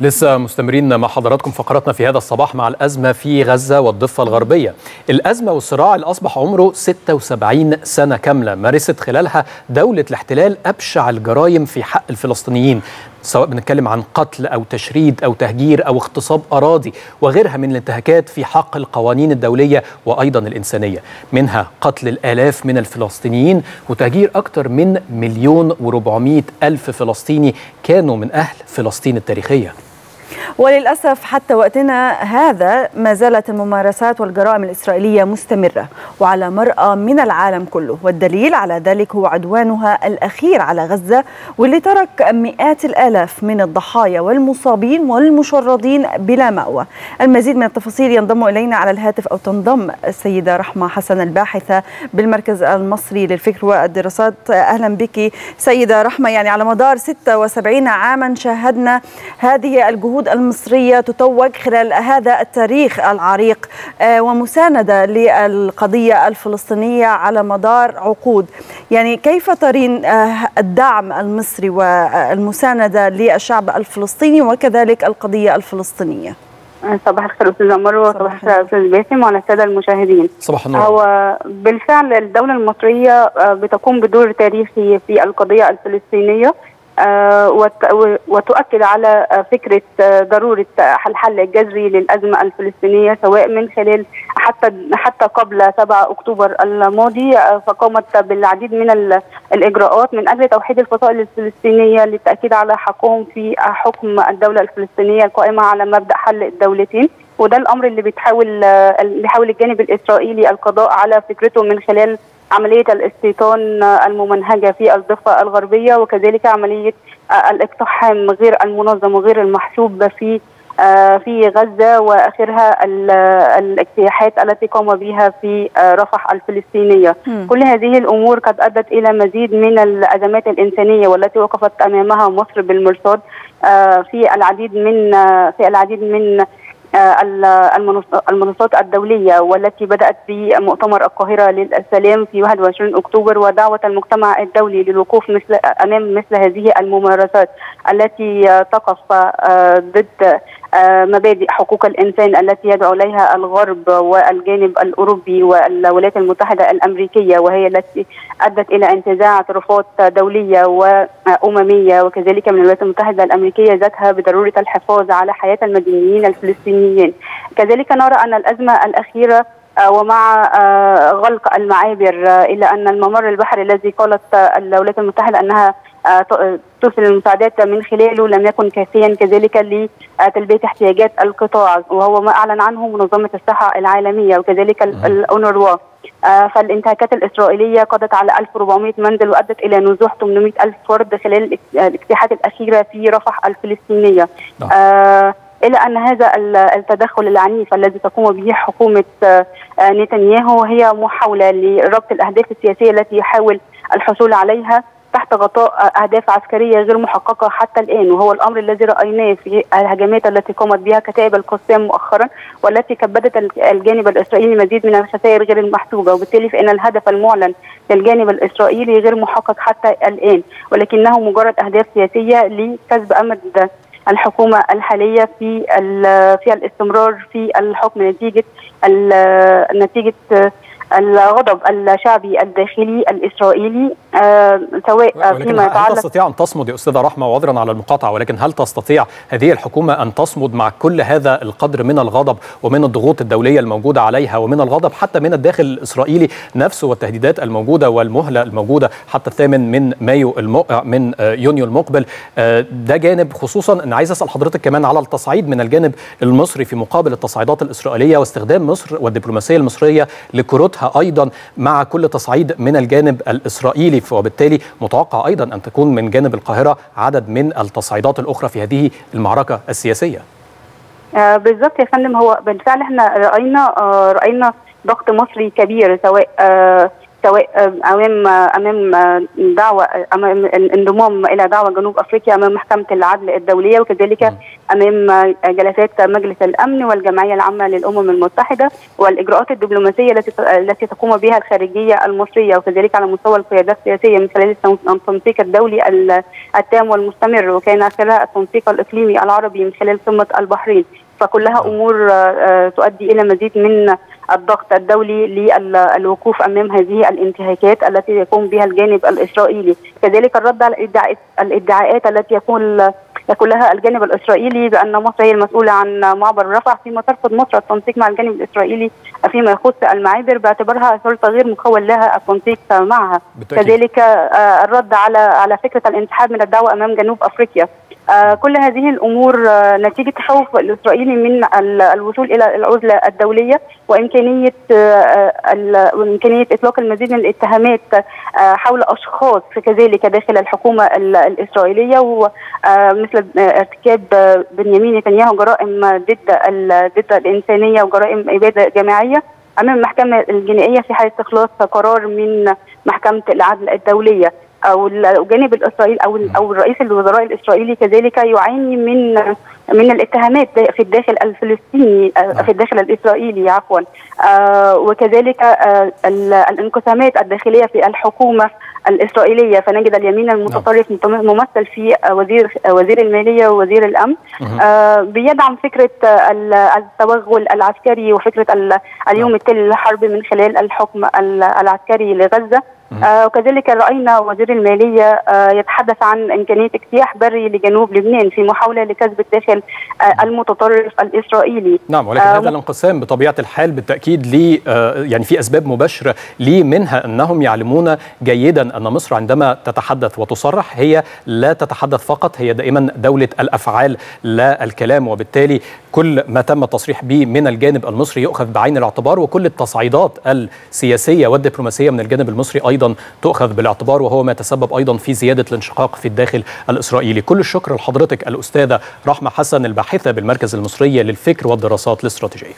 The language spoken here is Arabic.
لسه مستمرين مع حضراتكم فقراتنا في هذا الصباح مع الأزمة في غزة والضفة الغربية. الأزمة والصراع اللي أصبح عمره 76 سنة كاملة. مارست خلالها دولة الاحتلال أبشع الجرائم في حق الفلسطينيين سواء بنتكلم عن قتل أو تشريد أو تهجير أو اغتصاب أراضي وغيرها من الانتهاكات في حق القوانين الدولية وأيضا الإنسانية. منها قتل الآلاف من الفلسطينيين وتهجير أكثر من مليون وربعمائة ألف فلسطيني كانوا من أهل فلسطين التاريخية. وللأسف حتى وقتنا هذا ما زالت الممارسات والجرائم الإسرائيلية مستمرة وعلى مرأى من العالم كله والدليل على ذلك هو عدوانها الأخير على غزة واللي ترك مئات الآلاف من الضحايا والمصابين والمشردين بلا مأوى. المزيد من التفاصيل ينضم إلينا على الهاتف أو تنضم السيدة رحمة حسن الباحثة بالمركز المصري للفكر والدراسات. أهلا بك سيدة رحمة يعني على مدار 76 عاما شاهدنا هذه الجهود المصرية تتوج خلال هذا التاريخ العريق ومساندة للقضية الفلسطينية على مدار عقود. يعني كيف ترين الدعم المصري والمساندة للشعب الفلسطيني وكذلك القضية الفلسطينية؟ صباح الخير استاذه مروه صباح الخير أستاذ باسم وعلى السادة المشاهدين. صباح النور. هو بالفعل الدولة المصرية بتقوم بدور تاريخي في القضية الفلسطينية. وتؤكد على فكرة ضرورة الحل الجذري للأزمة الفلسطينية سواء من خلال حتى حتى قبل 7 أكتوبر الماضي فقامت بالعديد من الإجراءات من أجل توحيد الفصائل الفلسطينية للتأكيد على حقهم في حكم الدولة الفلسطينية القائمة على مبدأ حل الدولتين. وده الأمر اللي بتحاول بيحاول الجانب الإسرائيلي القضاء على فكرته من خلال عملية الاستيطان الممنهجة في الضفة الغربية وكذلك عملية الاقتحام غير المنظم وغير المحسوب في في غزة وآخرها الاجتياحات التي قام بها في رفح الفلسطينية، م. كل هذه الأمور قد أدت إلى مزيد من الأزمات الإنسانية والتي وقفت أمامها مصر بالمرصاد في العديد من في العديد من المنصات الدولية والتي بدأت بمؤتمر القاهرة للسلام في 21 أكتوبر ودعوة المجتمع الدولي للوقوف مثل أمام مثل هذه الممارسات التي تقف ضد مبادئ حقوق الإنسان التي يدعو إليها الغرب والجانب الأوروبي والولايات المتحدة الأمريكية وهي التي أدت إلى انتزاع اعترافات دولية وأممية وكذلك من الولايات المتحدة الأمريكية ذاتها بضرورة الحفاظ على حياة المدنيين الفلسطينيين. كذلك نرى أن الأزمة الأخيرة ومع غلق المعابر إلى أن الممر البحري الذي قالت الولايات المتحدة أنها ترسل المساعدات من خلاله لم يكن كافيا كذلك لتلبية احتياجات القطاع وهو ما أعلن عنه منظمة الصحة العالمية وكذلك الأونروا. فالانتهاكات الإسرائيلية قضت على 1400 منزل وأدت إلى نزوح 800 ألف فرد خلال الاجتياحات الأخيرة في رفح الفلسطينية. آه إلى أن هذا التدخل العنيف الذي تقوم به حكومة نتنياهو هي محاولة لربط الأهداف السياسية التي يحاول الحصول عليها. تحت غطاء أهداف عسكرية غير محققة حتى الآن وهو الأمر الذي رأيناه في الهجمات التي قامت بها كتائب القسام مؤخرا والتي كبدت الجانب الإسرائيلي مزيد من الخسائر غير المحسوبة. وبالتالي فإن الهدف المعلن للجانب الإسرائيلي غير محقق حتى الآن ولكنه مجرد أهداف سياسية لكسب أمد الحكومة الحالية في في الاستمرار في الحكم نتيجة نتيجة الغضب الشعبي الداخلي الإسرائيلي آه سواء فيما يتعلق هل تستطيع أن تصمد يا أستاذة رحمة وعذرا على المقاطعة ولكن هل تستطيع هذه الحكومة أن تصمد مع كل هذا القدر من الغضب ومن الضغوط الدولية الموجودة عليها ومن الغضب حتى من الداخل الإسرائيلي نفسه والتهديدات الموجودة والمهلة الموجودة حتى الثامن من مايو الم... من يونيو المقبل؟ ده جانب خصوصا ان عايز أسأل حضرتك كمان على التصعيد من الجانب المصري في مقابل التصعيدات الإسرائيلية واستخدام مصر والدبلوماسية المصرية لكروت أيضا مع كل تصعيد من الجانب الإسرائيلي وبالتالي متوقع أيضا أن تكون من جانب القاهرة عدد من التصعيدات الأخرى في هذه المعركة السياسية. آه بالضبط يا فندم هو بالفعل إحنا رأينا آه رأينا ضغط مصري كبير سواء آه سواء أمام أمام دعوة أمام الانضمام إلى دعوة جنوب أفريقيا أمام محكمة العدل الدولية وكذلك أمام جلسات مجلس الأمن والجمعية العامة للأمم المتحدة والإجراءات الدبلوماسية التي التي تقوم بها الخارجية المصرية وكذلك على مستوى القيادات السياسية من خلال التنسيق الدولي التام والمستمر وكان خلال التنسيق الإقليمي العربي من خلال قمه البحرين. فكلها أمور تؤدي إلى مزيد من الضغط الدولي للوقوف أمام هذه الانتهاكات التي يقوم بها الجانب الإسرائيلي، كذلك الرد على الادعاءات التي يقول يقول لها الجانب الإسرائيلي بأن مصر هي المسؤولة عن معبر رفح فيما ترفض مصر التنسيق مع الجانب الإسرائيلي فيما يخص المعابر باعتبارها سلطة غير مخول لها التنسيق معها. بالتأكيد. كذلك الرد على على فكرة الانسحاب من الدعوة أمام جنوب أفريقيا. آه كل هذه الأمور آه نتيجة تخوف الإسرائيلي من الوصول إلى العزلة الدولية وإمكانية آه وإمكانية إطلاق المزيد من الاتهامات حول أشخاص كذلك داخل الحكومة الإسرائيلية ومثل ارتكاب بنيامين نتنياهو جرائم ضد ضد الإنسانية وجرائم إبادة جماعية أمام المحكمة الجنائية في حال استخلاص قرار من محكمة العدل الدولية. أو الجانب الاسرائيلي أو أو الرئيس الوزراء الإسرائيلي كذلك يعاني من من الاتهامات في الداخل الفلسطيني في الداخل الإسرائيلي عفوا. آه وكذلك آه الانقسامات الداخلية في الحكومة الإسرائيلية. فنجد اليمين المتطرف ممثل في وزير وزير المالية ووزير الأمن. آه بيدعم فكرة التوغل العسكري وفكرة اليوم التالي للحرب من خلال الحكم العسكري لغزة. آه وكذلك رأينا وزير المالية آه يتحدث عن إمكانية اجتياح بري لجنوب لبنان في محاولة لكسب الداخل آه المتطرف الإسرائيلي. نعم ولكن هذا الانقسام بطبيعة الحال بالتأكيد لي يعني في أسباب مباشرة لي منها أنهم يعلمون جيدا أن مصر عندما تتحدث وتصرح هي لا تتحدث فقط هي دائما دولة الأفعال لا الكلام وبالتالي كل ما تم التصريح به من الجانب المصري يؤخذ بعين الاعتبار وكل التصعيدات السياسية والدبلوماسية من الجانب المصري أيضا تؤخذ بالاعتبار وهو ما تسبب أيضا في زيادة الانشقاق في الداخل الإسرائيلي. كل الشكر لحضرتك الأستاذة رحمة حسن الباحثة بالمركز المصري للفكر والدراسات الاستراتيجية.